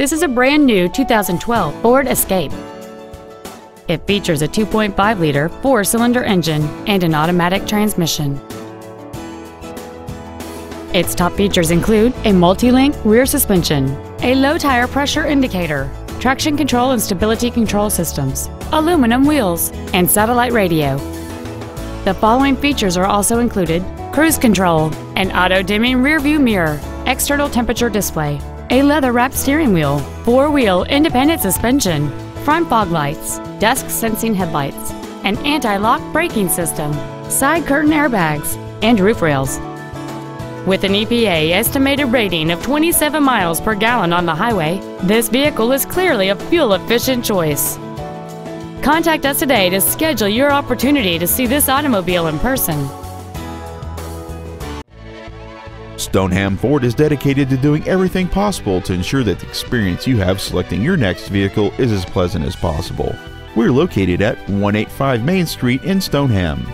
This is a brand new 2012 Ford Escape. It features a 2.5-liter four-cylinder engine and an automatic transmission. Its top features include a multi-link rear suspension, a low tire pressure indicator, traction control and stability control systems, aluminum wheels, and satellite radio. The following features are also included cruise control, an auto-dimming rearview mirror, external temperature display, a leather-wrapped steering wheel, four-wheel independent suspension, front fog lights, dusk sensing headlights, an anti-lock braking system, side curtain airbags, and roof rails. With an EPA estimated rating of 27 miles per gallon on the highway, this vehicle is clearly a fuel-efficient choice. Contact us today to schedule your opportunity to see this automobile in person. Stoneham Ford is dedicated to doing everything possible to ensure that the experience you have selecting your next vehicle is as pleasant as possible. We're located at 185 Main Street in Stoneham.